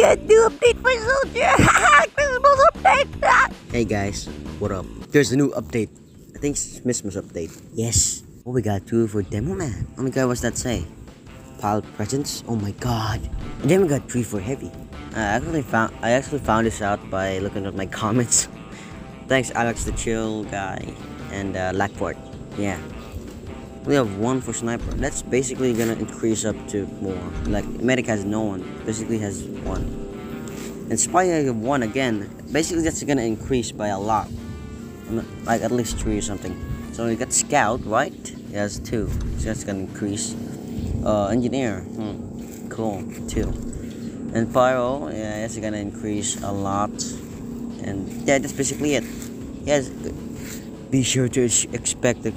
for Soldier! Christmas update! Hey guys, what up? There's a new update. I think it's Christmas update. Yes. Oh, we got two for Demo Man. Oh my god, what's that say? Pile presents? Oh my god. And then we got three for Heavy. I actually found I actually found this out by looking at my comments. Thanks Alex the Chill guy and uh, Lackport. Yeah. We have one for Sniper. That's basically gonna increase up to more. Like Medic has no one. Basically has one. And Spy I have one again. Basically that's gonna increase by a lot. Like at least three or something. So we got Scout, right? He has two. So that's gonna increase. Uh, Engineer. Hmm. Cool. Two. And Pyro, yeah, that's gonna increase a lot. And yeah, that's basically it. Yes. Be sure to expect the